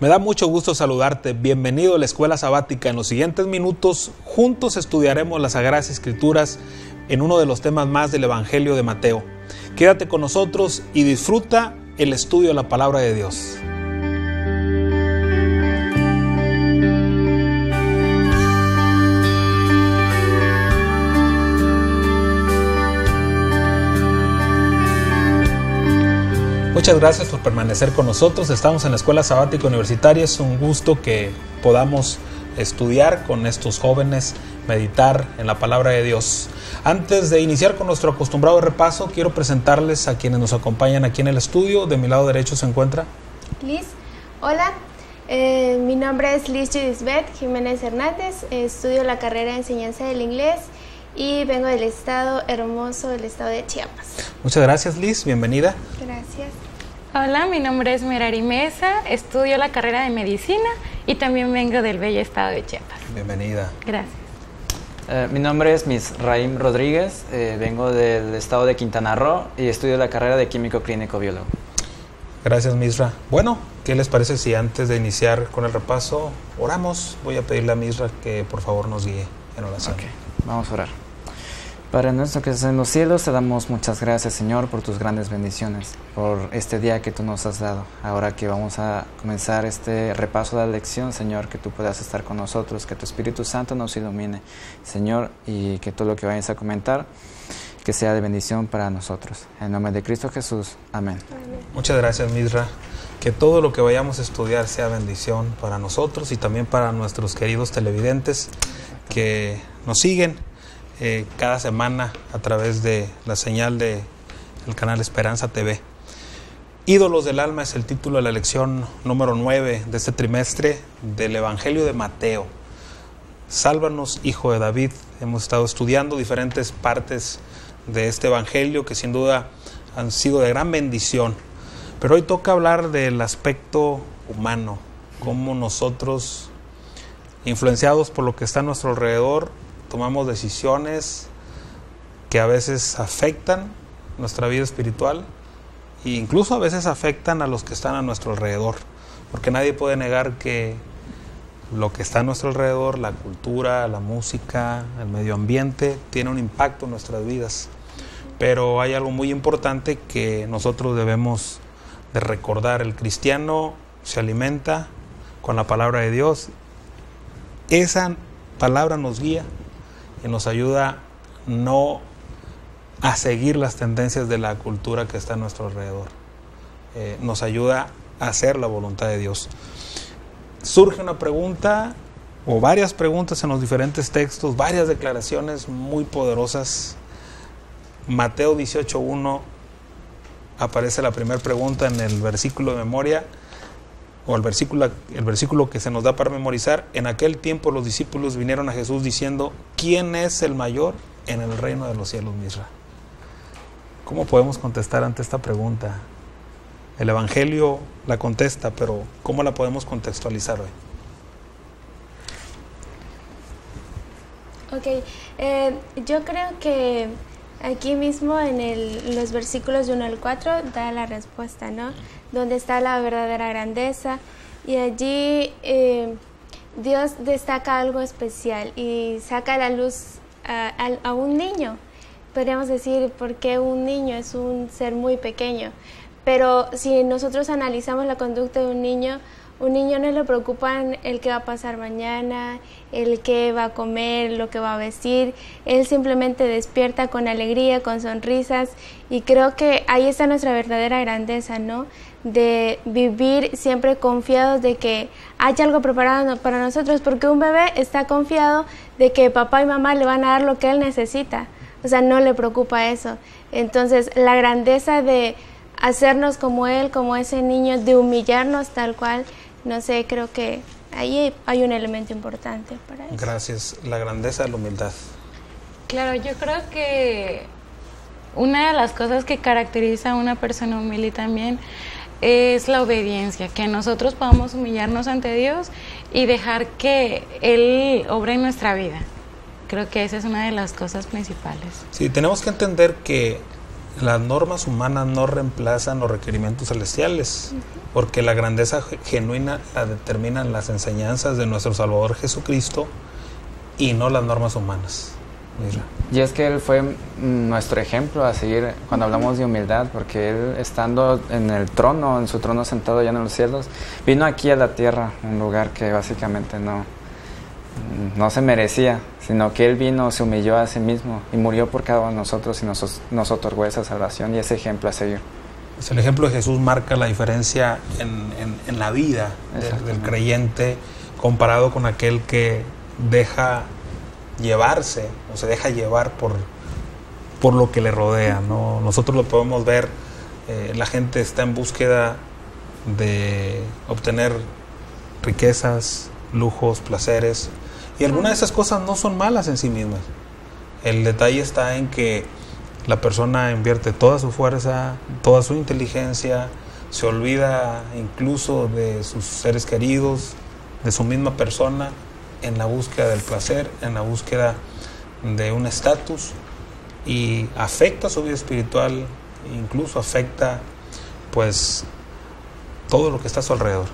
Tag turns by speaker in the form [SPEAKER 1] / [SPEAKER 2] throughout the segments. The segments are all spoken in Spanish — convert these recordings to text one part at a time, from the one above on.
[SPEAKER 1] Me da mucho gusto saludarte. Bienvenido a la Escuela Sabática. En los siguientes minutos juntos estudiaremos las Sagradas Escrituras en uno de los temas más del Evangelio de Mateo. Quédate con nosotros y disfruta el estudio de la palabra de Dios. Muchas gracias por permanecer con nosotros. Estamos en la Escuela Sabática Universitaria. Es un gusto que podamos estudiar con estos jóvenes, meditar en la palabra de Dios. Antes de iniciar con nuestro acostumbrado repaso, quiero presentarles a quienes nos acompañan aquí en el estudio. De mi lado derecho se encuentra
[SPEAKER 2] Liz. Hola, eh, mi nombre es Liz Judisbeth Jiménez Hernández. Estudio la carrera de enseñanza del inglés y vengo del estado hermoso del estado de Chiapas.
[SPEAKER 1] Muchas gracias Liz, bienvenida.
[SPEAKER 2] Gracias.
[SPEAKER 3] Hola, mi nombre es Merari Mesa, estudio la carrera de medicina y también vengo del bello estado de Chiapas.
[SPEAKER 1] Bienvenida.
[SPEAKER 3] Gracias.
[SPEAKER 4] Eh, mi nombre es Misraim Rodríguez, eh, vengo del estado de Quintana Roo y estudio la carrera de químico clínico biólogo.
[SPEAKER 1] Gracias Misra. Bueno, ¿qué les parece si antes de iniciar con el repaso oramos? Voy a pedirle a Misra que por favor nos guíe en oración.
[SPEAKER 4] Ok, vamos a orar. Padre nuestro que estás en los cielos, te damos muchas gracias, Señor, por tus grandes bendiciones, por este día que tú nos has dado. Ahora que vamos a comenzar este repaso de la lección, Señor, que tú puedas estar con nosotros, que tu Espíritu Santo nos ilumine, Señor, y que todo lo que vayas a comentar, que sea de bendición para nosotros. En nombre de Cristo Jesús. Amén.
[SPEAKER 1] Muchas gracias, Misra. Que todo lo que vayamos a estudiar sea bendición para nosotros y también para nuestros queridos televidentes que nos siguen eh, cada semana a través de la señal del el canal Esperanza TV. Ídolos del alma es el título de la lección número 9 de este trimestre del Evangelio de Mateo. Sálvanos, hijo de David. Hemos estado estudiando diferentes partes de este Evangelio que sin duda han sido de gran bendición. Pero hoy toca hablar del aspecto humano, cómo nosotros, influenciados por lo que está a nuestro alrededor, tomamos decisiones que a veces afectan nuestra vida espiritual e incluso a veces afectan a los que están a nuestro alrededor, porque nadie puede negar que lo que está a nuestro alrededor, la cultura, la música, el medio ambiente, tiene un impacto en nuestras vidas. Pero hay algo muy importante que nosotros debemos de recordar. El cristiano se alimenta con la palabra de Dios. Esa palabra nos guía y nos ayuda no a seguir las tendencias de la cultura que está a nuestro alrededor. Eh, nos ayuda a hacer la voluntad de Dios. Surge una pregunta o varias preguntas en los diferentes textos, varias declaraciones muy poderosas. Mateo 18.1 aparece la primera pregunta en el versículo de memoria o el versículo, el versículo que se nos da para memorizar, en aquel tiempo los discípulos vinieron a Jesús diciendo, ¿quién es el mayor en el reino de los cielos, Misra? ¿Cómo podemos contestar ante esta pregunta? El Evangelio la contesta, pero ¿cómo la podemos contextualizar hoy?
[SPEAKER 2] Ok, eh, yo creo que aquí mismo en los versículos de 1 al 4 da la respuesta, ¿no? Donde está la verdadera grandeza y allí eh, Dios destaca algo especial y saca la luz a, un niño. Podríamos decir, porque un niño es un ser muy pequeño, pero si nosotros analizamos la conducta de un niño, un niño no le preocupa el que va a pasar mañana, el que va a comer, lo que va a vestir. Él simplemente despierta con alegría, con sonrisas y creo que ahí está nuestra verdadera grandeza, ¿no? De vivir siempre confiados de que hay algo preparado para nosotros, porque un bebé está confiado de que papá y mamá le van a dar lo que él necesita. O sea, no le preocupa eso. Entonces, la grandeza de hacernos como él, como ese niño, de humillarnos tal cual, no sé, creo que ahí hay un elemento importante para eso.
[SPEAKER 1] Gracias. La grandeza de la humildad.
[SPEAKER 3] Claro, yo creo que una de las cosas que caracteriza a una persona humilde también es la obediencia, que nosotros podamos humillarnos ante Dios y dejar que Él obre en nuestra vida. Creo que esa es una de las cosas principales.
[SPEAKER 1] Sí, tenemos que entender que las normas humanas no reemplazan los requerimientos celestiales, porque la grandeza genuina la determinan las enseñanzas de nuestro Salvador Jesucristo y no las normas humanas.
[SPEAKER 4] Y es que Él fue nuestro ejemplo a seguir cuando hablamos de humildad, porque Él estando en el trono, en su trono sentado allá en los cielos, vino aquí a la tierra, un lugar que básicamente no, no se merecía, sino que Él vino, se humilló a sí mismo y murió por cada uno de nosotros y nos, nos otorgó esa salvación y ese ejemplo a seguir.
[SPEAKER 1] Pues el ejemplo de Jesús marca la diferencia en, en, la vida del creyente comparado con aquel que deja llevarse o se deja llevar por, por lo que le rodea. ¿no? Nosotros lo podemos ver, eh, la gente está en búsqueda de obtener riquezas, lujos, placeres, y algunas de esas cosas no son malas en sí mismas. El detalle está en que la persona invierte toda su fuerza, toda su inteligencia, se olvida incluso de sus seres queridos, de su misma persona, en la búsqueda del placer, en la búsqueda de un estatus y afecta su vida espiritual, incluso afecta pues todo lo que está a su alrededor.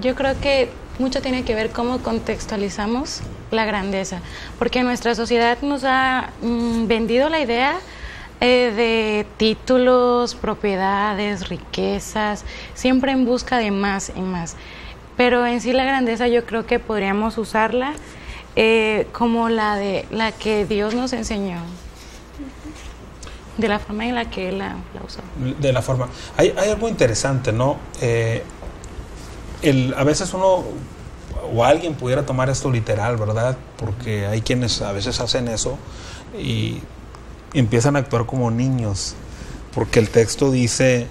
[SPEAKER 3] Yo creo que mucho tiene que ver cómo contextualizamos la grandeza, porque nuestra sociedad nos ha mm, vendido la idea eh, de títulos, propiedades, riquezas, siempre en busca de más y más. Pero en sí la grandeza yo creo que podríamos usarla eh, como la de la que Dios nos enseñó. De la forma en la que Él la, usó.
[SPEAKER 1] De la forma. Hay, hay algo interesante, ¿no? Eh, el, a veces uno o alguien pudiera tomar esto literal, ¿verdad? Porque hay quienes a veces hacen eso y empiezan a actuar como niños. Porque el texto dice,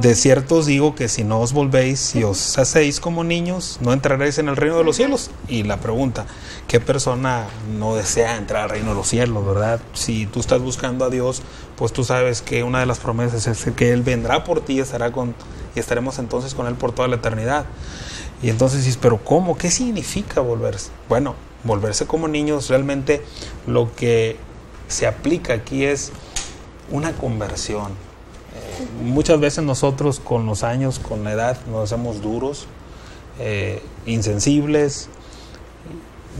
[SPEAKER 1] de cierto os digo que si no os volvéis y os hacéis como niños, no entraréis en el reino de los cielos. Y la pregunta, ¿qué persona no desea entrar al reino de los cielos, verdad? Si tú estás buscando a Dios, pues tú sabes que una de las promesas es que Él vendrá por ti y, estará con, y estaremos entonces con Él por toda la eternidad. Y entonces dices, pero ¿cómo? ¿Qué significa volverse? Bueno, volverse como niños, realmente lo que se aplica aquí es una conversión muchas veces nosotros con los años, con la edad, nos hacemos duros, eh, insensibles,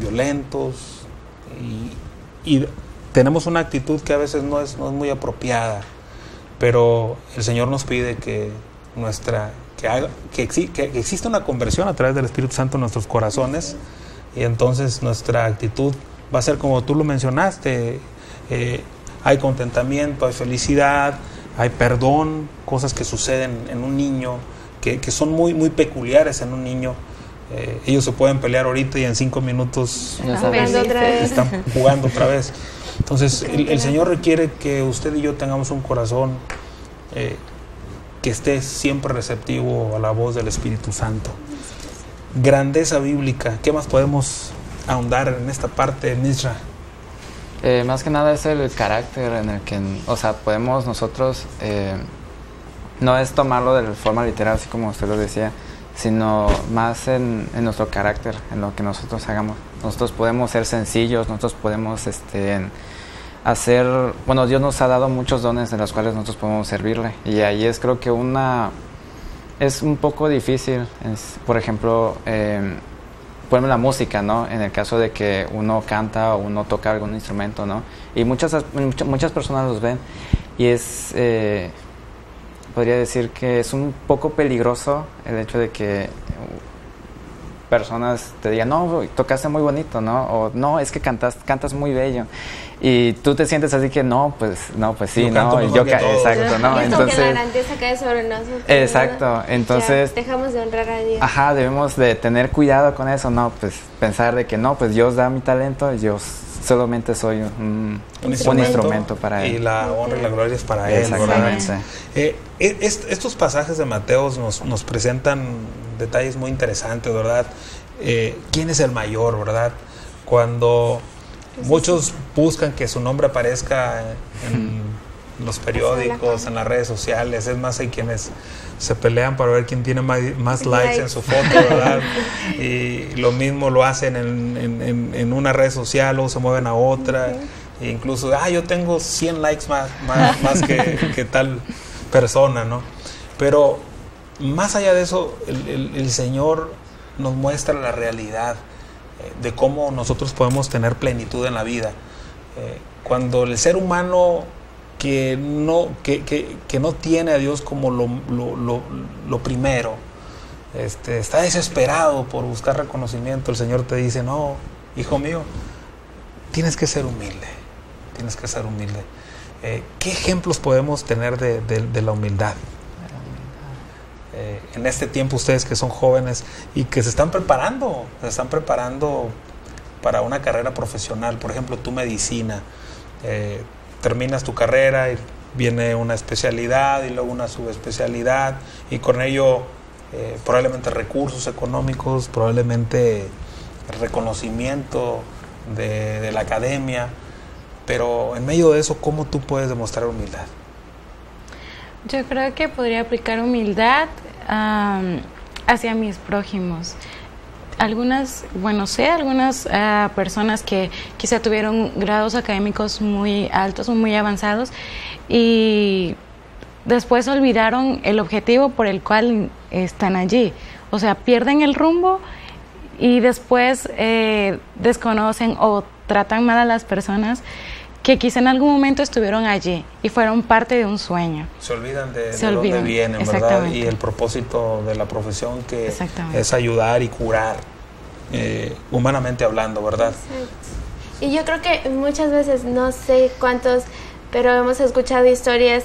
[SPEAKER 1] violentos y, tenemos una actitud que a veces no es, no es muy apropiada, pero el Señor nos pide que nuestra que, haga, que, que, exista una conversión a través del Espíritu Santo en nuestros corazones y entonces nuestra actitud va a ser como tú lo mencionaste, eh, hay contentamiento, hay felicidad, hay perdón, cosas que suceden en un niño, que, son muy, muy peculiares en un niño. Eh, ellos se pueden pelear ahorita y en cinco minutos están jugando otra vez. Entonces, el, Señor requiere que usted y yo tengamos un corazón eh, que esté siempre receptivo a la voz del Espíritu Santo. Grandeza bíblica. ¿Qué más podemos ahondar en esta parte, Misra?
[SPEAKER 4] Eh, más que nada es el carácter en el que, o sea, podemos nosotros, eh, no es tomarlo de forma literal, así como usted lo decía, sino más en, nuestro carácter, en lo que nosotros hagamos. Nosotros podemos ser sencillos, nosotros podemos este, hacer, bueno, Dios nos ha dado muchos dones de los cuales nosotros podemos servirle. Y ahí es creo que una, es un poco difícil, por ejemplo, eh, ejemplo, la música, ¿no? En el caso de que uno canta o uno toca algún instrumento, ¿no? Y muchas, muchas personas los ven y es, eh, podría decir que es un poco peligroso el hecho de que personas te digan, no, tocaste muy bonito, ¿no? O no, es que cantas, cantas muy bello. Y tú te sientes así que no, pues no, pues sí, no, yo exacto,
[SPEAKER 2] ¿no? Entonces la grandeza cae sobre nosotros.
[SPEAKER 4] Exacto, entonces
[SPEAKER 2] dejamos de honrar a Dios.
[SPEAKER 4] Ajá, debemos de tener cuidado con eso, no, pues pensar de que no, pues Dios da mi talento, y yo solamente soy un, instrumento, para él.
[SPEAKER 1] Y la honra y la gloria es para él. Exactamente. Eh, e, estos pasajes de Mateos nos, nos presentan detalles muy interesantes, ¿verdad? Eh, ¿Quién es el mayor, verdad? Cuando Muchos buscan que su nombre aparezca en los periódicos, en las redes sociales. Es más, hay quienes se pelean para ver quién tiene más, likes en su foto, ¿verdad? y lo mismo lo hacen en, una red social o se mueven a otra. E incluso, ah, yo tengo 100 likes más, más, más que, que, tal persona, ¿no? Pero más allá de eso, el, Señor nos muestra la realidad eh, de cómo nosotros podemos tener plenitud en la vida. Eh, cuando el ser humano que no, que, que, no tiene a Dios como lo, lo, lo, primero, este, está desesperado por buscar reconocimiento, el Señor te dice, no, hijo mío, tienes que ser humilde, tienes que ser humilde. Eh, ¿Qué ejemplos podemos tener de la humildad? Eh, en este tiempo ustedes que son jóvenes y que se están preparando, se están preparando para una carrera profesional, por ejemplo, tu medicina, eh, terminas tu carrera y viene una especialidad y luego una subespecialidad y con ello eh, probablemente recursos económicos, probablemente reconocimiento de, de, la academia, pero en medio de eso, ¿cómo tú puedes demostrar humildad?
[SPEAKER 3] Yo creo que podría aplicar humildad hacia mis prójimos. Algunas, bueno, sé, algunas uh, personas que quizá tuvieron grados académicos muy altos o muy avanzados y después olvidaron el objetivo por el cual están allí. O sea, pierden el rumbo y después eh, desconocen o tratan mal a las personas que quizá en algún momento estuvieron allí y fueron parte de un sueño.
[SPEAKER 1] Se olvidan de, Se de olvidan. dónde vienen, ¿verdad? Y el propósito de la profesión que es ayudar y curar, eh, humanamente hablando, ¿verdad?
[SPEAKER 2] Exacto. Y yo creo que muchas veces, no sé cuántos, pero hemos escuchado historias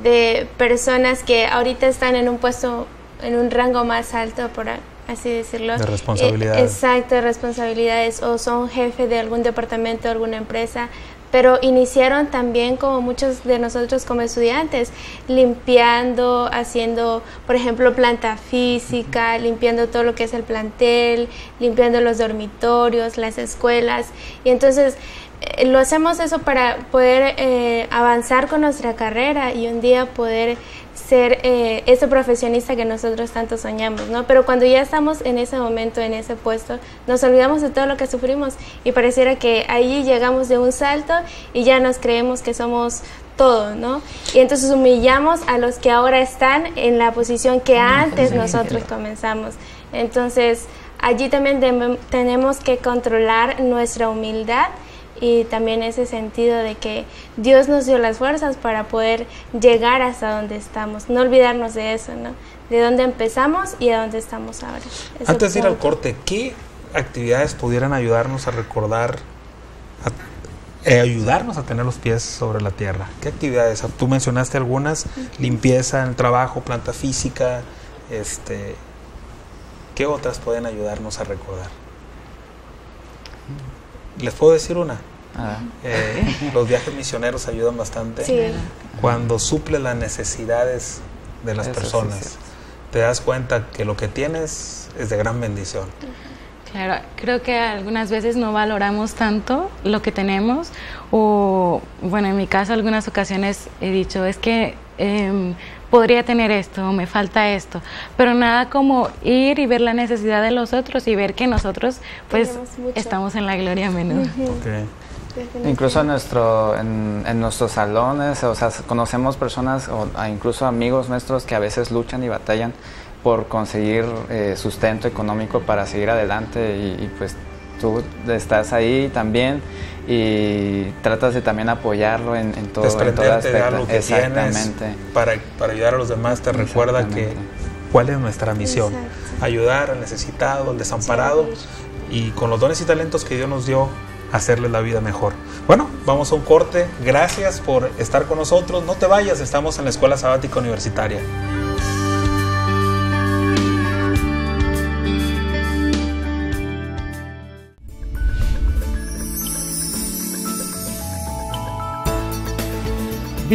[SPEAKER 2] de personas que ahorita están en un puesto, en un rango más alto, por así decirlo.
[SPEAKER 1] De responsabilidades.
[SPEAKER 2] Eh, exacto, de responsabilidades, o son jefe de algún departamento, alguna empresa, pero iniciaron también como muchos de nosotros como estudiantes, limpiando, haciendo, por ejemplo, planta física, limpiando todo lo que es el plantel, limpiando los dormitorios, las escuelas. Y entonces eh, lo hacemos eso para poder eh, avanzar con nuestra carrera y un día poder ser eh, ese profesionista que nosotros tanto soñamos, ¿no? Pero cuando ya estamos en ese momento, en ese puesto, nos olvidamos de todo lo que sufrimos y pareciera que allí llegamos de un salto y ya nos creemos que somos todo, ¿no? Y entonces humillamos a los que ahora están en la posición que antes nosotros comenzamos. Entonces, allí también tenemos que controlar nuestra humildad y también ese sentido de que Dios nos dio las fuerzas para poder llegar hasta donde estamos. No olvidarnos de eso, ¿no? De dónde empezamos y a dónde estamos ahora.
[SPEAKER 1] Eso Antes de ir al corte, ¿qué actividades pudieran ayudarnos a recordar, a, eh, ayudarnos a tener los pies sobre la tierra? ¿Qué actividades? Tú mencionaste algunas, limpieza en el trabajo, planta física, este, ¿qué otras pueden ayudarnos a recordar? ¿Les puedo decir una? Ah. Eh, los viajes misioneros ayudan bastante
[SPEAKER 2] sí.
[SPEAKER 1] cuando suple las necesidades de las
[SPEAKER 4] Eso
[SPEAKER 1] personas.
[SPEAKER 4] sí.
[SPEAKER 1] Te das cuenta que lo que tienes es de gran bendición.
[SPEAKER 3] Claro, creo que algunas veces no valoramos tanto lo que tenemos o, bueno, en mi caso algunas ocasiones he dicho, es que eh, podría tener esto, me falta esto, pero nada como ir y ver la necesidad de los otros y ver que nosotros pues estamos en la gloria
[SPEAKER 2] -huh.
[SPEAKER 1] Okay.
[SPEAKER 4] Incluso en, nuestro, en, en, nuestros salones, o sea, conocemos personas o incluso amigos nuestros que a veces luchan y batallan por conseguir eh, sustento económico para seguir adelante y, y, pues tú estás ahí también y tratas de también apoyarlo en, en todo, en todo
[SPEAKER 1] aspecto. Lo que Exactamente. Para, para ayudar a los demás te recuerda que cuál es nuestra misión. Exacto. Ayudar al necesitado, al desamparado y con los dones y talentos que Dios nos dio hacerle la vida mejor. Bueno, vamos a un corte. Gracias por estar con nosotros. No te vayas, estamos en la Escuela Sabática Universitaria.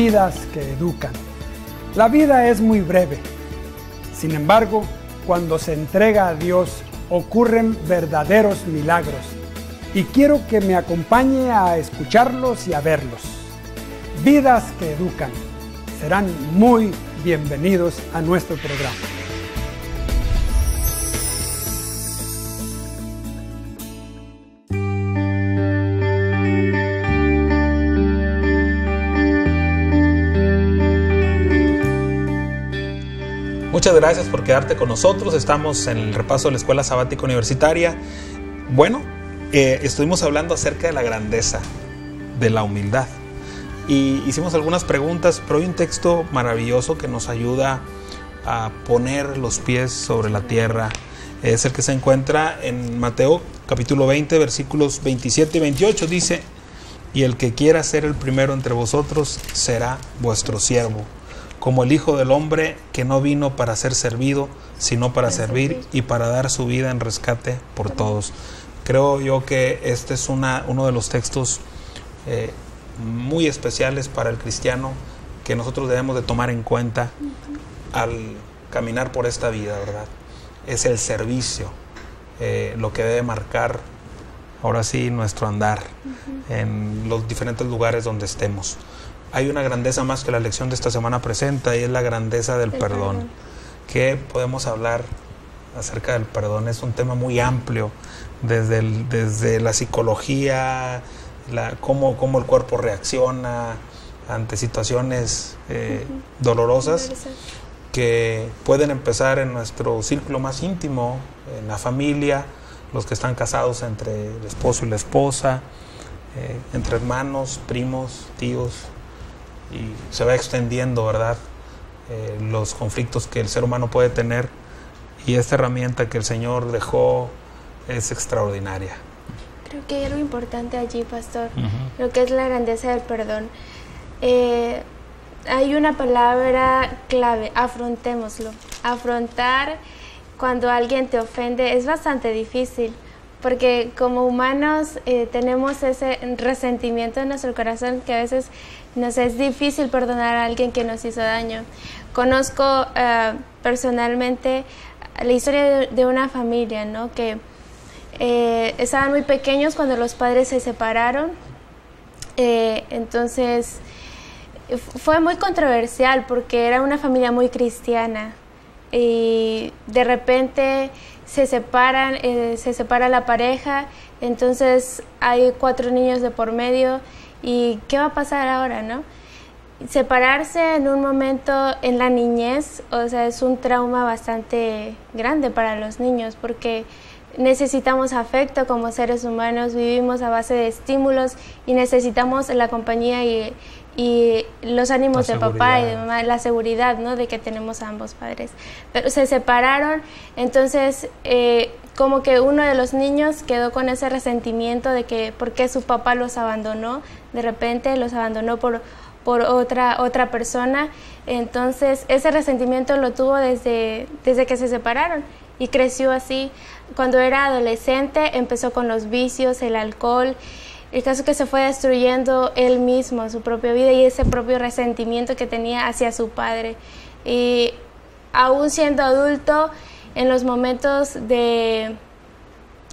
[SPEAKER 5] Vidas que educan. La vida es muy breve. Sin embargo, cuando se entrega a Dios, ocurren verdaderos milagros y quiero que me acompañe a escucharlos y a verlos. Vidas que educan. Serán muy bienvenidos a nuestro programa.
[SPEAKER 1] Muchas gracias por quedarte con nosotros. Estamos en el repaso de la Escuela Sabática Universitaria. Bueno, eh, estuvimos hablando acerca de la grandeza, de la humildad. Y hicimos algunas preguntas, pero hay un texto maravilloso que nos ayuda a poner los pies sobre la tierra. Es el que se encuentra en Mateo capítulo 20, versículos 27 y 28. Dice, y el que quiera ser el primero entre vosotros será vuestro siervo, como el Hijo del Hombre que no vino para ser servido, sino para servir y para dar su vida en rescate por todos. Creo yo que este es una, uno de los textos eh, muy especiales para el cristiano que nosotros debemos de tomar en cuenta al caminar por esta vida, ¿verdad? Es el servicio eh, lo que debe marcar ahora sí nuestro andar en los diferentes lugares donde estemos. Hay una grandeza más que la lección de esta semana presenta y es la grandeza del perdón. ¿Qué podemos hablar acerca del perdón? Es un tema muy amplio, desde, desde la psicología, la, cómo, cómo, el cuerpo reacciona ante situaciones eh, dolorosas que pueden empezar en nuestro círculo más íntimo, en la familia, los que están casados entre el esposo y la esposa, eh, entre hermanos, primos, tíos, y se va extendiendo, ¿verdad? Eh, los conflictos que el ser humano puede tener y esta herramienta que el Señor dejó es extraordinaria.
[SPEAKER 2] Creo que hay algo importante allí, pastor, lo que es la grandeza del perdón. Eh, hay una palabra clave, afrontémoslo. Afrontar cuando alguien te ofende es bastante difícil, porque como humanos eh, tenemos ese resentimiento en nuestro corazón que a veces nos es difícil perdonar a alguien que nos hizo daño. Conozco eh, personalmente la historia de, una familia, ¿no? Que eh, estaban muy pequeños cuando los padres se separaron, entonces fue muy controversial porque era una familia muy cristiana y de repente se separan, eh, se separa la pareja, entonces hay cuatro niños de por medio y ¿qué va a pasar ahora, no? Separarse en un momento en la niñez, o sea, es un trauma bastante grande para los niños porque necesitamos afecto como seres humanos, vivimos a base de estímulos y necesitamos la compañía y, y los ánimos de papá y de mamá, la seguridad ¿no? de que tenemos a ambos padres. Pero se separaron, entonces eh, como que uno de los niños quedó con ese resentimiento de que por qué su papá los abandonó, de repente los abandonó por, por otra, otra persona, entonces ese resentimiento lo tuvo desde, desde que se separaron y creció así. Cuando era adolescente empezó con los vicios, el alcohol, el caso que se fue destruyendo él mismo, su propia vida y ese propio resentimiento que tenía hacia su padre. Y aún siendo adulto, en los momentos de,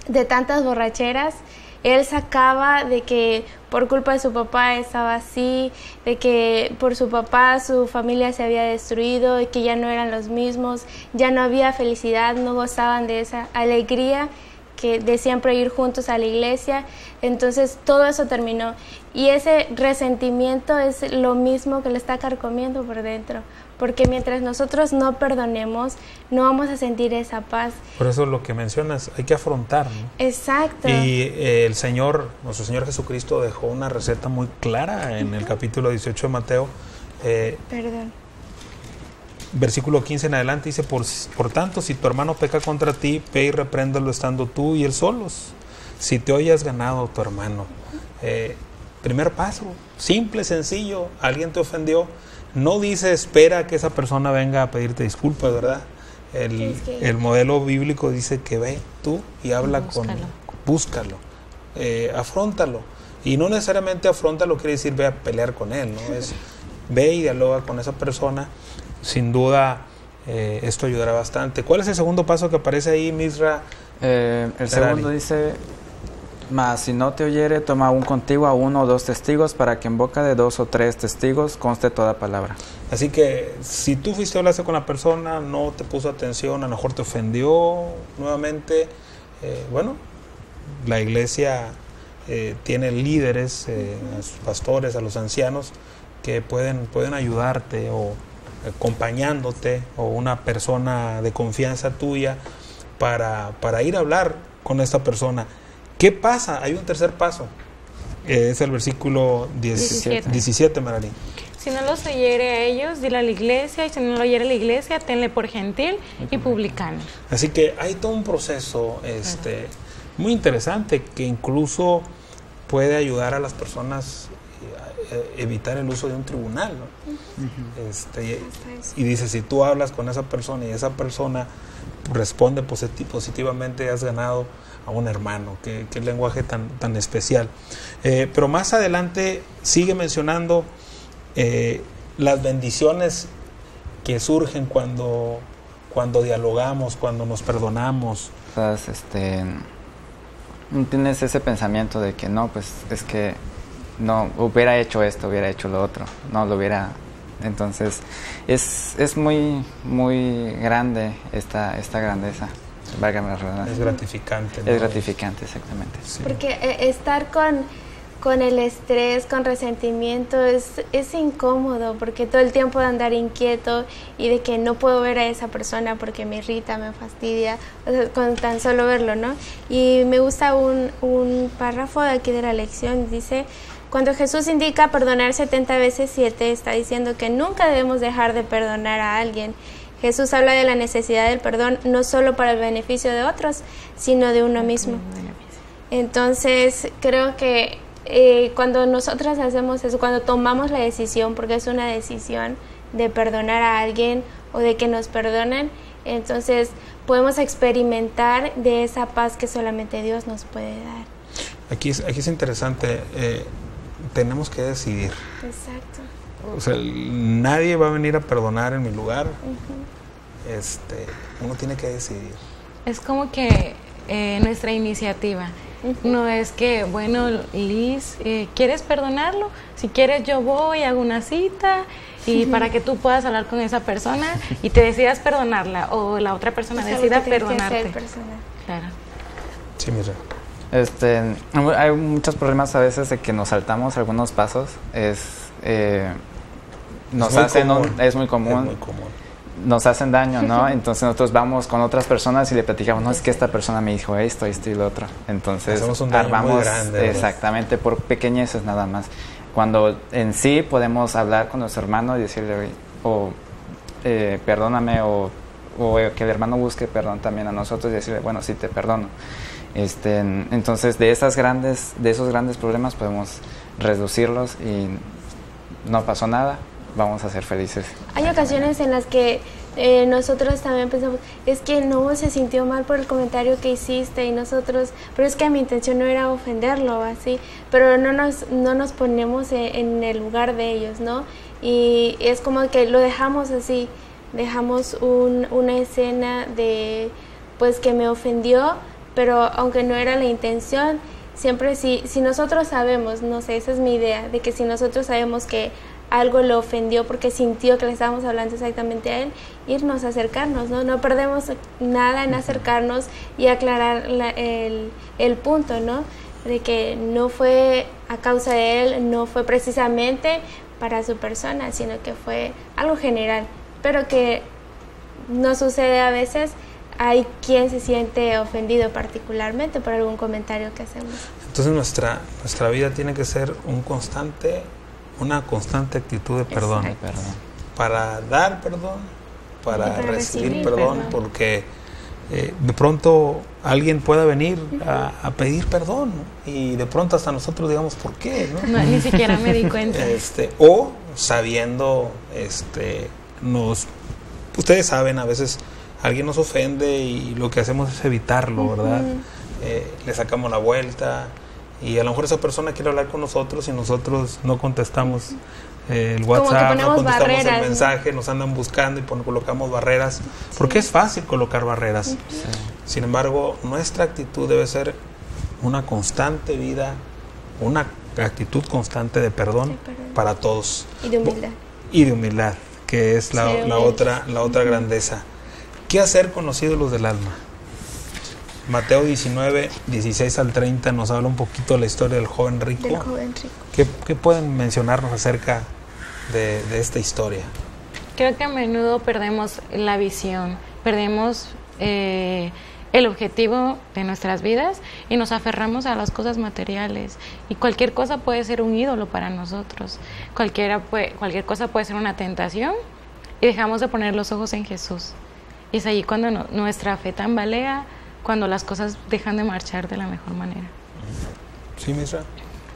[SPEAKER 2] de tantas borracheras, él sacaba de que por culpa de su papá estaba así, de que por su papá su familia se había destruido, de que ya no eran los mismos, ya no había felicidad, no gozaban de esa alegría que de siempre ir juntos a la iglesia. Entonces todo eso terminó. Y ese resentimiento es lo mismo que le está carcomiendo por dentro. Porque mientras nosotros no perdonemos, no vamos a sentir esa paz.
[SPEAKER 1] Por eso lo que mencionas, hay que afrontar. ¿no?
[SPEAKER 2] Exacto.
[SPEAKER 1] Y eh, el Señor, nuestro Señor Jesucristo dejó una receta muy clara en el capítulo 18 de Mateo.
[SPEAKER 2] Eh, Perdón
[SPEAKER 1] versículo 15 en adelante dice, por, por tanto, si tu hermano peca contra ti, ve y repréndalo estando tú y él solos. Si te oyes ganado tu hermano. Eh, primer paso, simple, sencillo, alguien te ofendió, no dice espera que esa persona venga a pedirte disculpas, ¿verdad? El, el modelo bíblico dice que ve tú y habla con, búscalo, eh, afrontalo. Y no necesariamente afrontalo quiere decir ve a pelear con él, ¿no? Es ve y dialoga con esa persona sin duda eh, esto ayudará bastante. ¿Cuál es el segundo paso que aparece ahí, Misra?
[SPEAKER 4] Eh, el segundo dice, mas si no te oyere, toma un contigo a uno o dos testigos para que en boca de dos o tres testigos conste toda palabra.
[SPEAKER 1] Así que si tú fuiste a hablarse con la persona, no te puso atención, a lo mejor te ofendió nuevamente, eh, bueno, la iglesia tiene líderes, a sus pastores, a los ancianos, que pueden, pueden ayudarte o acompañándote o una persona de confianza tuya para, para ir a hablar con esta persona. ¿Qué pasa? Hay un tercer paso. Eh, es el versículo 17, 17 Marilyn.
[SPEAKER 3] Si no los oyere a ellos, dile a la iglesia, y si no lo oyere a la iglesia, tenle por gentil y publicano.
[SPEAKER 1] Así que hay todo un proceso este, muy interesante que incluso puede ayudar a las personas evitar el uso de un tribunal. ¿no? este, y dice, si tú hablas con esa persona y esa persona responde posit positivamente, has ganado a un hermano. Qué, qué lenguaje tan, tan especial. Eh, pero más adelante sigue mencionando eh, las bendiciones que surgen cuando, cuando dialogamos, cuando nos perdonamos.
[SPEAKER 4] Entonces, este, tienes ese pensamiento de que no, pues es que no hubiera hecho esto, hubiera hecho lo otro, no lo hubiera. Entonces, es, es muy, muy grande esta, esta grandeza. Válgame la.
[SPEAKER 1] Es gratificante.
[SPEAKER 4] Es gratificante, exactamente.
[SPEAKER 2] Sí. Porque eh, estar con, con el estrés, con resentimiento, es, es incómodo, porque todo el tiempo de andar inquieto y de que no puedo ver a esa persona porque me irrita, me fastidia, o sea, con tan solo verlo, ¿no? Y me gusta un, un párrafo de aquí de la lección, dice, cuando Jesús indica perdonar 70 veces 7, está diciendo que nunca debemos dejar de perdonar a alguien. Jesús habla de la necesidad del perdón no solo para el beneficio de otros, sino de uno mismo. Entonces, creo que eh, cuando nosotras hacemos eso, cuando tomamos la decisión, porque es una decisión de perdonar a alguien o de que nos perdonen, entonces podemos experimentar de esa paz que solamente Dios nos puede dar.
[SPEAKER 1] Aquí es, interesante, eh, tenemos que decidir.
[SPEAKER 2] Exacto.
[SPEAKER 1] O sea, nadie va a venir a perdonar en mi lugar. Uh -huh. este, uno tiene que decidir.
[SPEAKER 3] Es como que eh, nuestra iniciativa. Uh -huh. No es que, bueno, Liz, eh, ¿quieres perdonarlo? Si quieres, yo voy, hago una cita y uh -huh. para que tú puedas hablar con esa persona y te decidas perdonarla o la otra persona
[SPEAKER 2] Es algo
[SPEAKER 3] decida
[SPEAKER 2] que
[SPEAKER 3] perdonarte.
[SPEAKER 2] hacer personal.
[SPEAKER 3] Claro.
[SPEAKER 1] Sí, mira.
[SPEAKER 4] Este, hay muchos problemas a veces de que nos saltamos algunos pasos. Es, eh, nos
[SPEAKER 1] muy
[SPEAKER 4] hacen un- es muy común.
[SPEAKER 1] Es muy común.
[SPEAKER 4] nos hacen daño, ¿no? Entonces nosotros vamos con otras personas y le platicamos, no, es que esta persona me dijo esto, esto y lo otro. Entonces
[SPEAKER 1] Hacemos un daño muy
[SPEAKER 4] armamos exactamente por pequeñeces nada más. Cuando en sí podemos hablar con nuestro hermano y decirle, "Oye, o eh, perdóname, o, o que el hermano busque perdón también a nosotros y decirle, bueno, sí te perdono. Este, entonces de esas grandes, de esos grandes problemas podemos reducirlos y no pasó nada, vamos a ser felices.
[SPEAKER 2] Hay ocasiones en las que eh, nosotros también pensamos, es que no se sintió mal por el comentario que hiciste y nosotros, pero es que mi intención no era ofenderlo así, pero no nos, no nos ponemos en, en el lugar de ellos, ¿no? Y es como que lo dejamos así, dejamos un, una escena de, pues que me ofendió, pero aunque no era la intención, siempre si, si nosotros sabemos, no sé, esa es mi idea, de que si nosotros sabemos que algo lo ofendió porque sintió que le estábamos hablando exactamente a él, irnos a acercarnos, ¿no? No perdemos nada en acercarnos y aclarar la- el, el punto, ¿no? De que no fue a causa de él, no fue precisamente para su persona, sino que fue algo general, pero que no sucede a veces. Hay quien se siente ofendido particularmente por algún comentario que hacemos.
[SPEAKER 1] Entonces nuestra, nuestra vida tiene que ser un constante, una constante actitud de perdón.
[SPEAKER 4] Perdón.
[SPEAKER 1] Para dar perdón, para,
[SPEAKER 2] para
[SPEAKER 1] recibir,
[SPEAKER 2] recibir
[SPEAKER 1] perdón,
[SPEAKER 2] perdón.
[SPEAKER 1] porque eh, de pronto alguien pueda venir a, a pedir perdón y de pronto hasta nosotros digamos por qué, ¿no?
[SPEAKER 3] No, ni siquiera me di cuenta.
[SPEAKER 1] Este, o sabiendo, este, nos, ustedes saben, a veces alguien nos ofende y lo que hacemos es evitarlo, ¿verdad? Eh, le sacamos la vuelta y a lo mejor esa persona quiere hablar con nosotros y nosotros no contestamos eh, el WhatsApp, no contestamos
[SPEAKER 2] barreras,
[SPEAKER 1] el
[SPEAKER 2] ¿no?
[SPEAKER 1] mensaje, nos andan buscando y colocamos barreras, porque es fácil colocar barreras. Sin embargo, nuestra actitud debe ser una constante vida, una actitud constante de perdón, para todos
[SPEAKER 2] Y de humildad.
[SPEAKER 1] y de humildad, que es la, la otra, la otra grandeza. ¿Qué hacer con los ídolos del alma? Mateo 19, 16 al 30 nos habla un poquito de la historia del joven rico.
[SPEAKER 2] Del joven rico.
[SPEAKER 1] ¿Qué, qué pueden mencionarnos acerca de, de esta historia?
[SPEAKER 3] Creo que a menudo perdemos la visión, perdemos eh, el objetivo de nuestras vidas y nos aferramos a las cosas materiales. Y cualquier cosa puede ser un ídolo para nosotros. Cualquiera cualquier cosa puede ser una tentación y dejamos de poner los ojos en Jesús. Y es allí cuando nuestra fe tambalea, cuando las cosas dejan de marchar de la mejor manera.
[SPEAKER 1] Sí, Misra.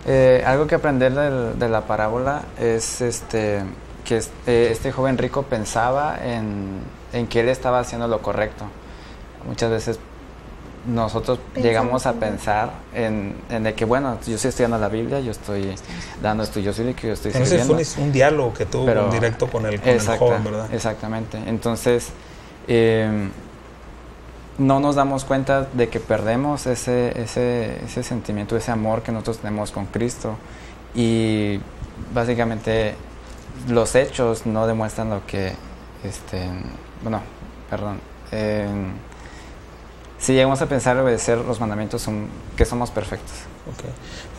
[SPEAKER 4] Eh, algo que aprender de la parábola es este que eh, este, joven rico pensaba en, en, que él estaba haciendo lo correcto. Muchas veces nosotros llegamos a pensar en, en, de que, bueno, yo estoy estudiando la Biblia, yo estoy dando soy que yo estoy
[SPEAKER 1] sirviendo. Ese fue un, diálogo que tuvo Pero, directo con el, con joven, ¿verdad?
[SPEAKER 4] Exactamente. Entonces, eh, no nos damos cuenta de que perdemos ese, ese, ese sentimiento, ese amor que nosotros tenemos con Cristo. Y básicamente los hechos no demuestran lo que, este, bueno, perdón. si llegamos a pensar obedecer los mandamientos, son, que somos perfectos.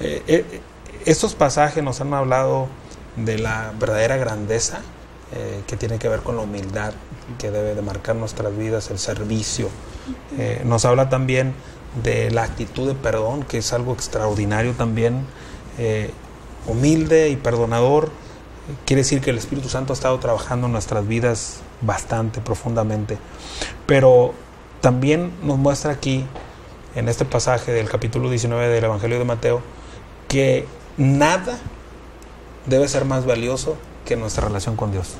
[SPEAKER 1] Eh, eh, estos pasajes nos han hablado de la verdadera grandeza eh, que tiene que ver con la humildad que debe de marcar nuestras vidas, el servicio, eh, nos habla también de la actitud de perdón, que es algo extraordinario también, eh, humilde y perdonador. Quiere decir que el Espíritu Santo ha estado trabajando en nuestras vidas bastante profundamente. Pero también nos muestra aquí, en este pasaje del capítulo 19 del Evangelio de Mateo, que nada debe ser más valioso que nuestra relación con Dios.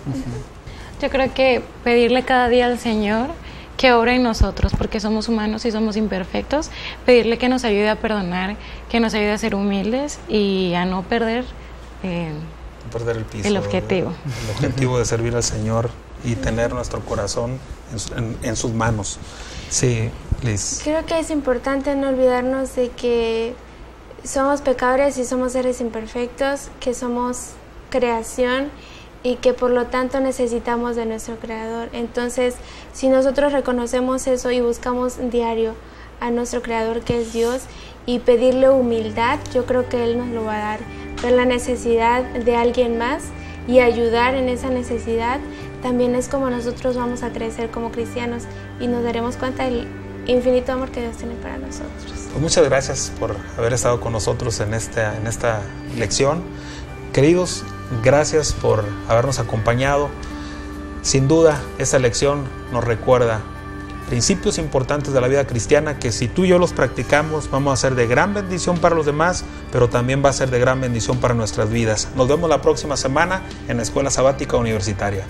[SPEAKER 3] Yo creo que pedirle cada día al Señor que obra en nosotros, porque somos humanos y somos imperfectos, pedirle que nos ayude a perdonar, que nos ayude a ser humildes y a no perder,
[SPEAKER 1] eh, perder el, piso,
[SPEAKER 3] el objetivo.
[SPEAKER 1] El objetivo de servir al Señor y tener nuestro corazón en, sus manos. Sí, Liz.
[SPEAKER 2] Creo que es importante no olvidarnos de que somos pecadores y somos seres imperfectos, que somos creación y que por lo tanto necesitamos de nuestro Creador. Entonces, si nosotros reconocemos eso y buscamos diario a nuestro Creador que es Dios y pedirle humildad, yo creo que Él nos lo va a dar. Ver la necesidad de alguien más y ayudar en esa necesidad, también es como nosotros vamos a crecer como cristianos y nos daremos cuenta del infinito amor que Dios tiene para nosotros.
[SPEAKER 1] Pues muchas gracias por haber estado con nosotros en esta, en esta lección. Queridos, gracias por habernos acompañado. Sin duda, esta lección nos recuerda principios importantes de la vida cristiana que si tú y yo los practicamos vamos a ser de gran bendición para los demás, pero también va a ser de gran bendición para nuestras vidas. Nos vemos la próxima semana en la Escuela Sabática Universitaria.